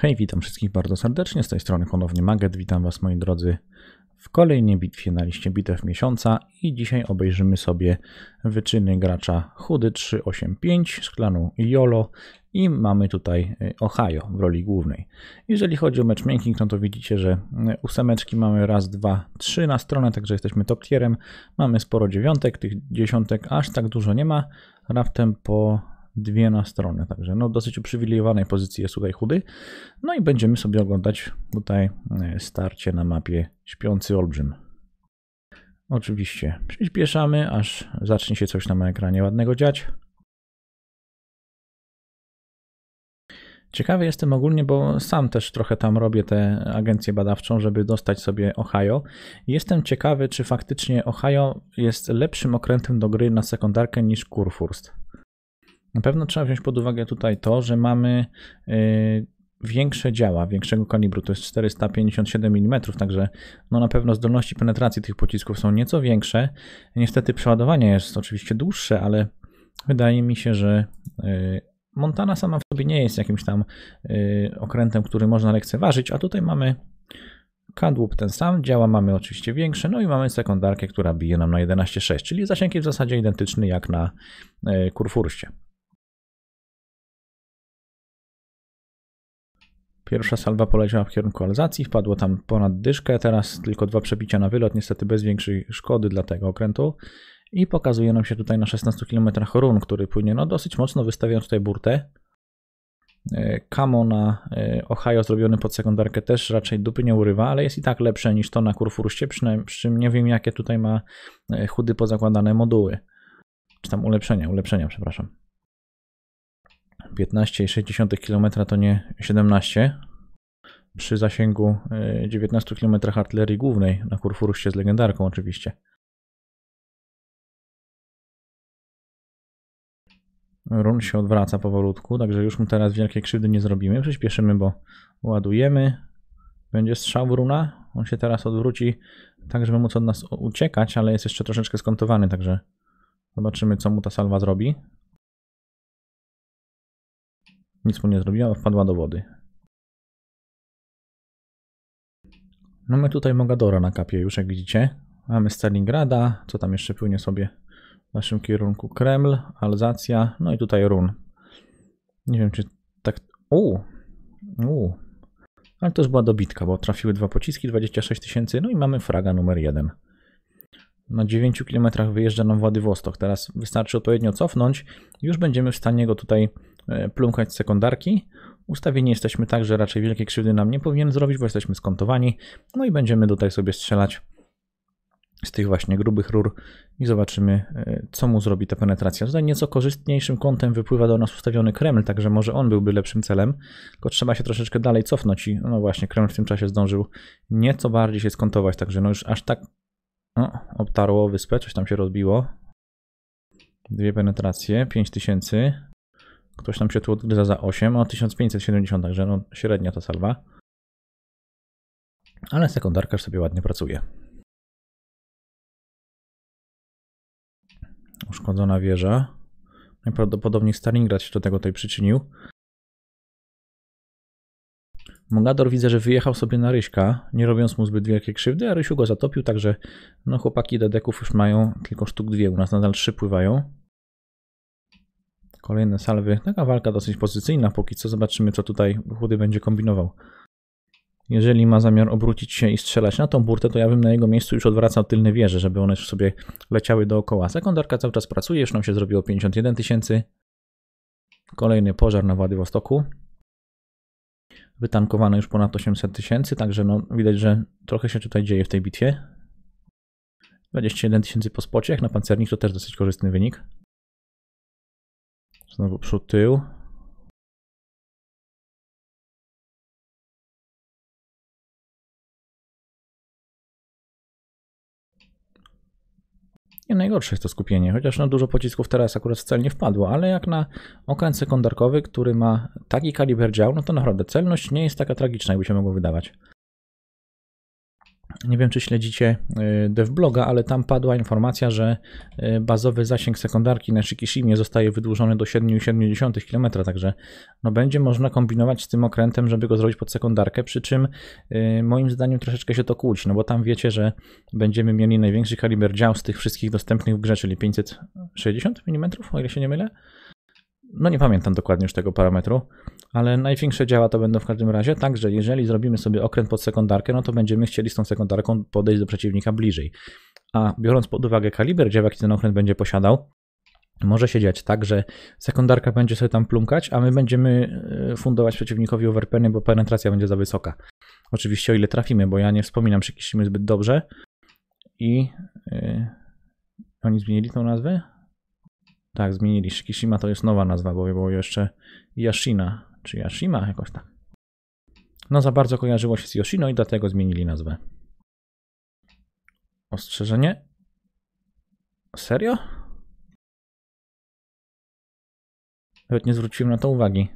Hej, witam wszystkich bardzo serdecznie. Z tej strony ponownie Maget. Witam Was, moi drodzy, w kolejnej bitwie na liście bitew miesiąca. I dzisiaj obejrzymy sobie wyczyny gracza Chudy 385 z klanu YOLO. I mamy tutaj y, Ohio w roli głównej. Jeżeli chodzi o matchmaking, no to widzicie, że y, ósemeczki mamy raz, dwa, trzy na stronę, także jesteśmy top tierem. Mamy sporo dziewiątek, tych dziesiątek aż tak dużo nie ma. Raptem po dwie na stronę, także no dosyć uprzywilejowanej pozycji jest tutaj chudy. No i będziemy sobie oglądać tutaj e, starcie na mapie Śpiący Olbrzym. Oczywiście przyspieszamy, aż zacznie się coś na ekranie ładnego dziać. Ciekawy jestem ogólnie, bo sam też trochę tam robię tę agencję badawczą, żeby dostać sobie Ohio. Jestem ciekawy, czy faktycznie Ohio jest lepszym okrętem do gry na sekundarkę niż Kurfürst. Na pewno trzeba wziąć pod uwagę tutaj to, że mamy y, większe działa, większego kalibru, to jest 457 mm, także no na pewno zdolności penetracji tych pocisków są nieco większe. Niestety przeładowanie jest oczywiście dłuższe, ale wydaje mi się, że y, Montana sama w sobie nie jest jakimś tam y, okrętem, który można lekceważyć, a tutaj mamy kadłub ten sam, działa mamy oczywiście większe, no i mamy sekundarkę, która bije nam na 11,6, czyli zasięg jest w zasadzie identyczny jak na Kurfurście. Pierwsza salwa poleciała w kierunku Alzacji, wpadło tam ponad dyszkę, teraz tylko dwa przebicia na wylot, niestety bez większej szkody dla tego okrętu. I pokazuje nam się tutaj na 16 km run, który płynie no dosyć mocno, wystawiam tutaj burtę. Kamo na e, Ohio zrobiony pod sekundarkę też raczej dupy nie urywa, ale jest i tak lepsze niż to na Kurfuruście, przy czym nie wiem jakie tutaj ma e, chudy pozakładane moduły. Czy tam ulepszenia, ulepszenia, przepraszam. 15,6 km to nie 17. Przy zasięgu 19 km artylerii głównej na Kurfuruście z legendarką oczywiście. Run się odwraca powolutku, także już mu teraz wielkiej krzywdy nie zrobimy. Przyspieszymy, bo ładujemy. Będzie strzał runa. On się teraz odwróci tak, żeby móc od nas uciekać, ale jest jeszcze troszeczkę skontowany, także zobaczymy, co mu ta salwa zrobi. Nic mu nie zrobiła, wpadła do wody. No my tutaj Mogadora na kapie już, jak widzicie. Mamy Stalingrada, co tam jeszcze płynie sobie w naszym kierunku? Kreml, Alzacja, no i tutaj Run. Nie wiem, czy tak... Uuu, uuu. Ale to już była dobitka, bo trafiły dwa pociski, 26 tysięcy, no i mamy fraga numer jeden. Na 9 km wyjeżdża nam Władywostok. Teraz wystarczy odpowiednio cofnąć. Już będziemy w stanie go tutaj plumkać sekundarki. Ustawieni jesteśmy tak, że raczej wielkie krzywdy nam nie powinien zrobić, bo jesteśmy skontowani. No i będziemy tutaj sobie strzelać z tych właśnie grubych rur i zobaczymy, e, co mu zrobi ta penetracja. Tutaj nieco korzystniejszym kątem wypływa do nas ustawiony Kreml, także może on byłby lepszym celem, tylko trzeba się troszeczkę dalej cofnąć i no właśnie, Kreml w tym czasie zdążył nieco bardziej się skontować, także no już aż tak no, obtarło wyspę, coś tam się rozbiło. Dwie penetracje, 5000. Ktoś tam się tu odgryza za 8, a 1570, także no średnia ta salwa. Ale sekundarkarz sobie ładnie pracuje. Uszkodzona wieża. Najprawdopodobniej Stalingrad się do tego tutaj przyczynił. Mogador widzę, że wyjechał sobie na Ryśka, nie robiąc mu zbyt wielkiej krzywdy, a Rysiu go zatopił, także no chłopaki dedeków już mają tylko sztuk dwie, u nas nadal trzy pływają. Kolejne salwy. Taka walka dosyć pozycyjna. Póki co zobaczymy, co tutaj chudy będzie kombinował. Jeżeli ma zamiar obrócić się i strzelać na tą burtę, to ja bym na jego miejscu już odwracał tylne wieże, żeby one już sobie leciały dookoła. Sekundarka cały czas pracuje, już nam się zrobiło 51 tysięcy. Kolejny pożar na Władywostoku. Wytankowane już ponad 800 tysięcy, także no, widać, że trochę się tutaj dzieje w tej bitwie. 21 tysięcy po spocie, jak na pancernik to też dosyć korzystny wynik. Znowu przód, tył. Nie najgorsze jest to skupienie, chociaż no dużo pocisków teraz akurat w cel nie wpadło, ale jak na okręt sekundarkowy, który ma taki kaliber dział, no to naprawdę celność nie jest taka tragiczna, jakby się mogło wydawać. Nie wiem, czy śledzicie y, devbloga, ale tam padła informacja, że y, bazowy zasięg sekundarki na Shikishimie zostaje wydłużony do 7,7 km, także no będzie można kombinować z tym okrętem, żeby go zrobić pod sekundarkę, przy czym y, moim zdaniem troszeczkę się to kłóci, no bo tam wiecie, że będziemy mieli największy kaliber dział z tych wszystkich dostępnych w grze, czyli 560 mm, o ile się nie mylę. No nie pamiętam dokładnie już tego parametru, ale największe działa to będą w każdym razie tak, że jeżeli zrobimy sobie okręt pod sekundarkę, no to będziemy chcieli z tą sekundarką podejść do przeciwnika bliżej. A biorąc pod uwagę kaliber dział, jaki ten okręt będzie posiadał, może się dziać tak, że sekundarka będzie sobie tam plumkać, a my będziemy e, fundować przeciwnikowi overpeny, bo penetracja będzie za wysoka. Oczywiście o ile trafimy, bo ja nie wspominam, że zbyt dobrze i yy, oni zmienili tą nazwę? Tak, zmienili. Shikishima to jest nowa nazwa, bo było jeszcze Yashina, czy Yashima jakoś tak. No za bardzo kojarzyło się z Yoshino i dlatego zmienili nazwę. Ostrzeżenie? Serio? Nawet nie zwróciłem na to uwagi.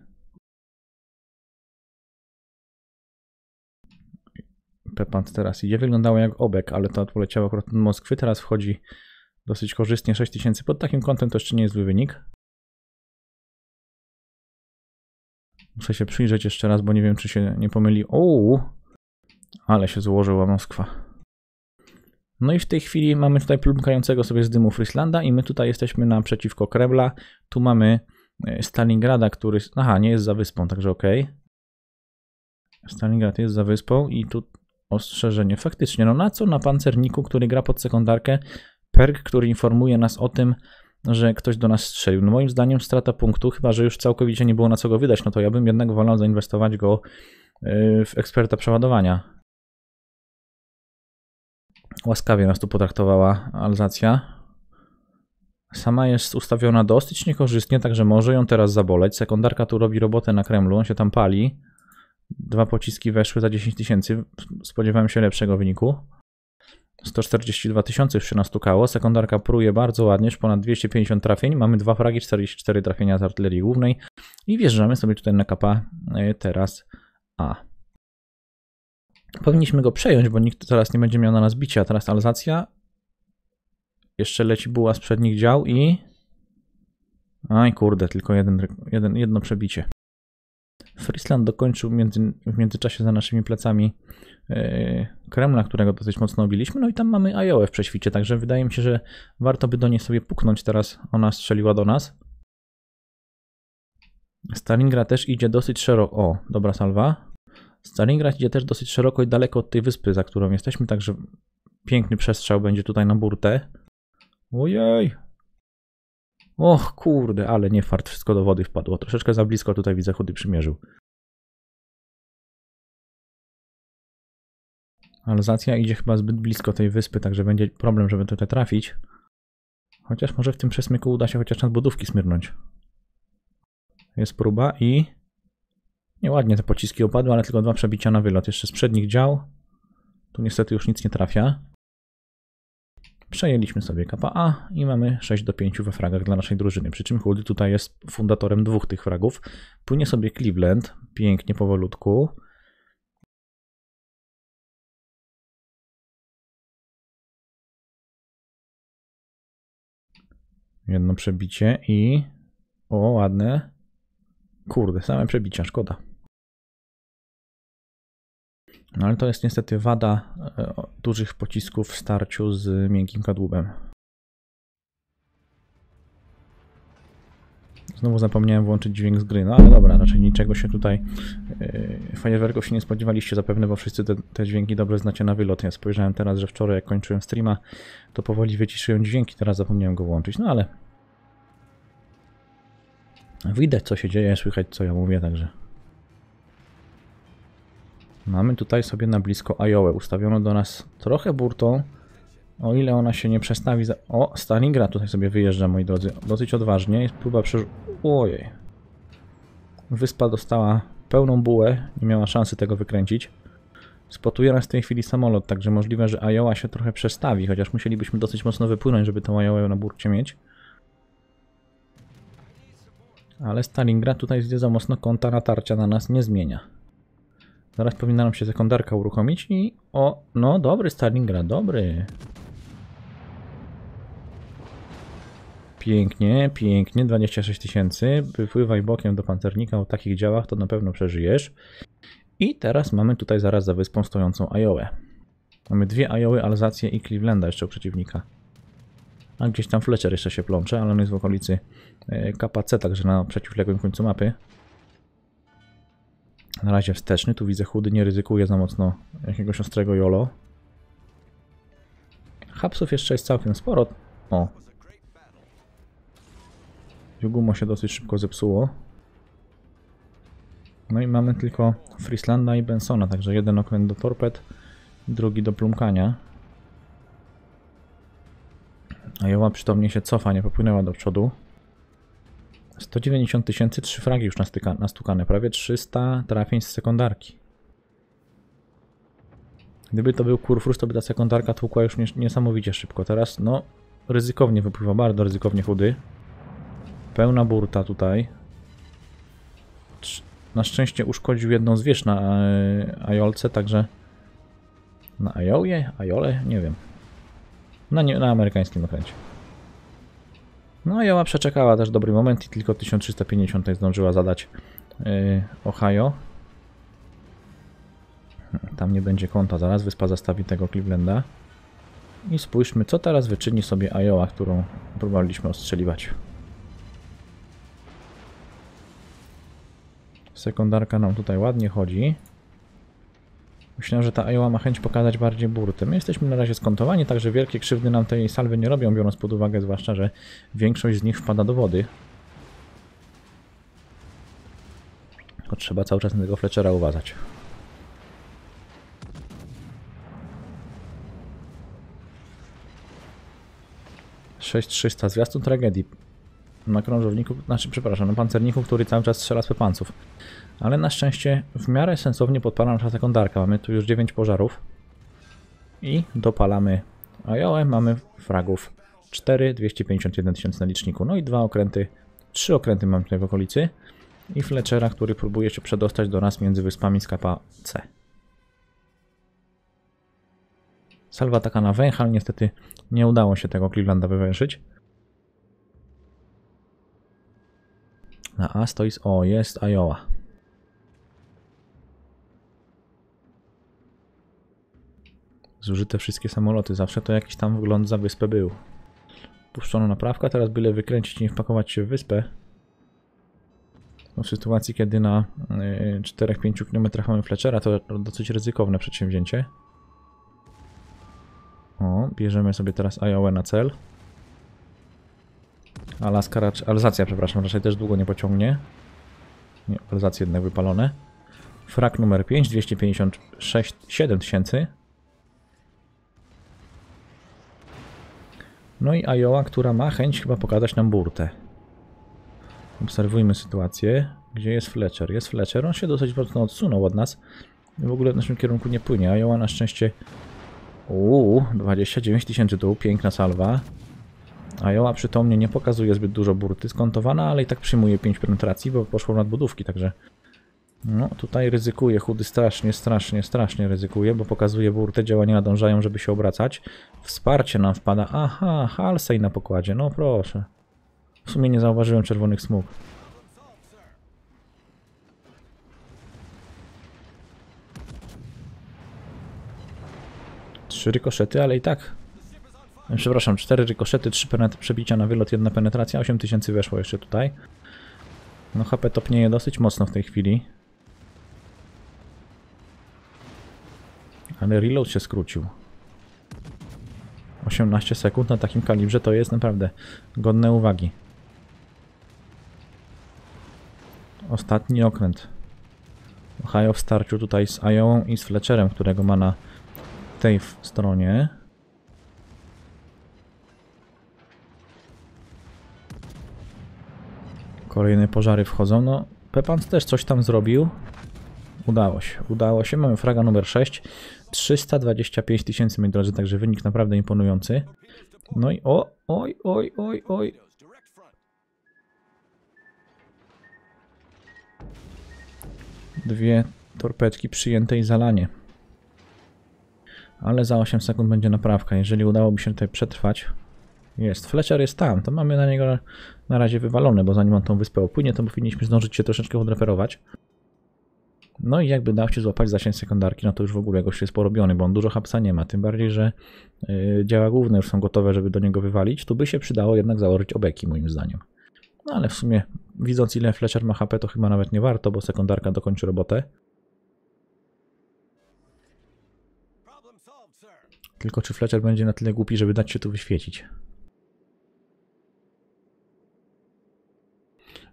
Pepant teraz idzie. Wyglądało jak obek, ale to poleciało akurat do Moskwy. Teraz wchodzi dosyć korzystnie 6000. Pod takim kątem to jeszcze nie jest zły wynik. Muszę się przyjrzeć jeszcze raz, bo nie wiem, czy się nie pomyli. O, ale się złożyła Moskwa. No i w tej chwili mamy tutaj plumkającego sobie z dymu Frislanda i my tutaj jesteśmy naprzeciwko Kremla. Tu mamy e, Stalingrada, który... Aha, nie jest za wyspą, także ok. Stalingrad jest za wyspą i tu ostrzeżenie. Faktycznie, no na co na pancerniku, który gra pod sekundarkę, perk, który informuje nas o tym, że ktoś do nas strzelił. No moim zdaniem strata punktu, chyba że już całkowicie nie było na co go wydać, no to ja bym jednak wolał zainwestować go y, w eksperta przeładowania. Łaskawie nas tu potraktowała Alzacja. Sama jest ustawiona dosyć niekorzystnie, także może ją teraz zaboleć. Sekundarka tu robi robotę na Kremlu, on się tam pali. Dwa pociski weszły za 10 tysięcy. Spodziewałem się lepszego wyniku. 142 tysiące już się nastukało. Sekundarka pruje bardzo ładnie, już ponad 250 trafień. Mamy dwa fragi, 44 trafienia z artylerii głównej i wjeżdżamy sobie tutaj na kapa e, teraz A. Powinniśmy go przejąć, bo nikt teraz nie będzie miał na nas bicia. Teraz Alzacja. Jeszcze leci buła z przednich dział i... Aj kurde, tylko jeden, jeden, jedno przebicie. Friesland dokończył między, w międzyczasie za naszymi plecami yy, Kremla, którego dosyć mocno obiliśmy. No i tam mamy Iowa w prześwicie, także wydaje mi się, że warto by do niej sobie puknąć teraz. Ona strzeliła do nas. Stalingrad też idzie dosyć szeroko. O, dobra salwa. Stalingrad idzie też dosyć szeroko i daleko od tej wyspy, za którą jesteśmy, także piękny przestrzał będzie tutaj na burtę. Ojej, Och, kurde, ale nie fart, wszystko do wody wpadło. Troszeczkę za blisko tutaj widzę, chudy przymierzył. Alzacja idzie chyba zbyt blisko tej wyspy, także będzie problem, żeby tutaj trafić. Chociaż może w tym przesmyku uda się chociaż nadbudówki smyrnąć. Jest próba i... Nieładnie te pociski opadły, ale tylko dwa przebicia na wylot. Jeszcze z przednich dział. Tu niestety już nic nie trafia. Przejęliśmy sobie kapa A i mamy 6 do 5 we fragach dla naszej drużyny. Przy czym Hood tutaj jest fundatorem dwóch tych fragów. Płynie sobie Cleveland, pięknie, powolutku. Jedno przebicie i... O, ładne. Kurde, same przebicia, szkoda. No ale to jest niestety wada e, dużych pocisków w starciu z miękkim kadłubem. Znowu zapomniałem włączyć dźwięk z gry, no ale dobra, raczej niczego się tutaj, yy, fajerwerków się nie spodziewaliście zapewne, bo wszyscy te, te, dźwięki dobrze znacie na wylot. Ja spojrzałem teraz, że wczoraj jak kończyłem streama, to powoli wyciszyłem dźwięki, teraz zapomniałem go włączyć, no ale widać co się dzieje, słychać co ja mówię, także Mamy tutaj sobie na blisko Iowa. Ustawiono do nas trochę burtą. O ile ona się nie przestawi za... O, Stalingrad tutaj sobie wyjeżdża, moi drodzy. Dosyć odważnie. Jest próba przerzu... Ojej. Wyspa dostała pełną bułę. Nie miała szansy tego wykręcić. Spotuje nas w tej chwili samolot, także możliwe, że Iowa się trochę przestawi, chociaż musielibyśmy dosyć mocno wypłynąć, żeby tą Iowa na burcie mieć. Ale Stalingrad tutaj za mocno kąta natarcia na nas nie zmienia. Zaraz powinna nam się sekundarka uruchomić i... O, no dobry Stalingrad, dobry. Pięknie, pięknie, 26 tysięcy. Wypływaj bokiem do pancernika o takich działach, to na pewno przeżyjesz. I teraz mamy tutaj zaraz za wyspą stojącą Iołę. Mamy dwie Ioły, Alzację i Clevelanda jeszcze u przeciwnika. A gdzieś tam Fletcher jeszcze się plącze, ale on jest w okolicy e, KPC, także na przeciwległym końcu mapy. Na razie wsteczny, tu widzę chudy, nie ryzykuje za mocno jakiegoś ostrego jolo. Hapsów jeszcze jest całkiem sporo. O. Jugumo się dosyć szybko zepsuło. No i mamy tylko Frislanda i Bensona, także jeden okręt do torped, drugi do plumkania. A Joła przytomnie się cofa, nie popłynęła do przodu. 190 tysięcy, trzy fragi już nastukane, prawie 300 trafień z sekundarki. Gdyby to był Kurfrus, to by ta sekundarka tłukła już nies- niesamowicie szybko. Teraz, no, ryzykownie wypływa, bardzo ryzykownie chudy. Pełna burta tutaj. Na szczęście uszkodził jedną z wież na e, Ajolce, także... Na Ajolie? Ajole? Nie wiem. Na, nie, na amerykańskim okręcie. No i Iowa przeczekała też dobry moment i tylko 1350 zdążyła zadać yy, Ohio. Tam nie będzie konta zaraz, wyspa zastawi tego Clevelanda. I spójrzmy, co teraz wyczyni sobie Iowa, którą próbowaliśmy ostrzeliwać. Sekundarka nam tutaj ładnie chodzi. Myślę, że ta Iowa ma chęć pokazać bardziej burtę. My jesteśmy na razie skontowani, także wielkie krzywdy nam tej salwy nie robią, biorąc pod uwagę zwłaszcza, że większość z nich wpada do wody. Tylko trzeba cały czas na tego Fletchera uważać. Sześć trzysta zwiastun tragedii. Na krążowniku, znaczy przepraszam, na pancerniku, który cały czas strzela z pepanców. Ale na szczęście w miarę sensownie podpala nasza sekundarka. Mamy tu już 9 pożarów. I dopalamy Ajołę. Mamy fragów 4, 251 tysięcy na liczniku. No i dwa okręty, trzy okręty mamy tutaj w okolicy. I Fletchera, który próbuje się przedostać do nas między wyspami z kapa C. Salwa taka na węch, ale niestety nie udało się tego Clevelanda wywęszyć. Na A stoi... O, jest Iowa. Zużyte wszystkie samoloty. Zawsze to jakiś tam wgląd za wyspę był. Puszczono naprawkę, teraz byle wykręcić i nie wpakować się w wyspę. No w sytuacji, kiedy na y, 4-5 km mamy Fletchera, to dosyć ryzykowne przedsięwzięcie. O, bierzemy sobie teraz Iowa na cel. Alaska, racz- Alzacja, przepraszam, raczej też długo nie pociągnie. Nie, Alzacje jednak wypalone. Frak numer 5, 256, 7 tysięcy. No i Iowa, która ma chęć chyba pokazać nam burtę. Obserwujmy sytuację. Gdzie jest Fletcher? Jest Fletcher, on się dosyć mocno odsunął od nas. W ogóle w naszym kierunku nie płynie. Iowa na szczęście... Uuu, 29 tysięcy tu, piękna salwa. Iowa przytomnie nie pokazuje zbyt dużo burty, skontowana, ale i tak przyjmuje 5 penetracji, bo poszło w nadbudówki, także... No, tutaj ryzykuje, chudy strasznie, strasznie, strasznie ryzykuje, bo pokazuje burtę, działania nadążają, żeby się obracać. Wsparcie nam wpada. Aha, Halsey na pokładzie, no proszę. W sumie nie zauważyłem czerwonych smug. Trzy rykoszety, ale i tak. Przepraszam, cztery rykoszety, trzy przebicia na wylot, jedna penetracja, 8000 weszło jeszcze tutaj. No HP topnieje dosyć mocno w tej chwili. Ale reload się skrócił. 18 sekund na takim kalibrze to jest naprawdę godne uwagi. Ostatni okręt. Ohio w starciu tutaj z Iową i z Fletcherem, którego ma na tej stronie. Kolejne pożary wchodzą. No, Pepans też coś tam zrobił. Udało się, udało się. Mamy fraga numer 6. 325 tysięcy, moi drodzy, także wynik naprawdę imponujący. No i o, oj, oj, oj, oj. Dwie torpedki przyjęte i zalanie. Ale za 8 sekund będzie naprawka. Jeżeli udałoby się tutaj przetrwać. Jest, Fletcher jest tam, to mamy na niego na razie wywalone, bo zanim on tą wyspę opłynie, to powinniśmy zdążyć się troszeczkę odreperować. No i jakby dał się złapać zasięg sekundarki, no to już w ogóle gość jest porobiony, bo on dużo hapsa nie ma, tym bardziej, że yy, działa główne już są gotowe, żeby do niego wywalić. Tu by się przydało jednak założyć obeki, moim zdaniem. No ale w sumie, widząc ile Fletcher ma HP, to chyba nawet nie warto, bo sekundarka dokończy robotę. Tylko czy Fletcher będzie na tyle głupi, żeby dać się tu wyświecić?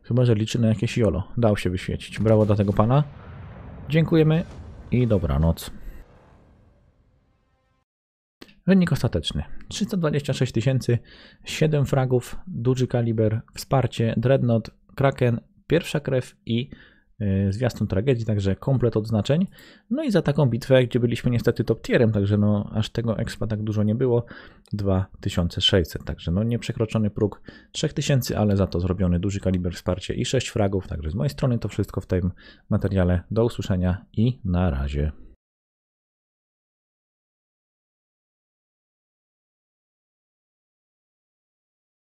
Chyba, że liczy na jakieś jolo. Dał się wyświecić. Brawo dla tego pana. Dziękujemy i dobranoc. Wynik ostateczny. 326 tysięcy, 7 fragów, duży kaliber, wsparcie, dreadnought, kraken, pierwsza krew i zwiastun tragedii, także komplet odznaczeń. No i za taką bitwę, gdzie byliśmy niestety top tierem, także no aż tego expa tak dużo nie było, 2600, także no nieprzekroczony próg 3000, ale za to zrobiony duży kaliber wsparcie i 6 fragów, także z mojej strony to wszystko w tym materiale. Do usłyszenia i na razie.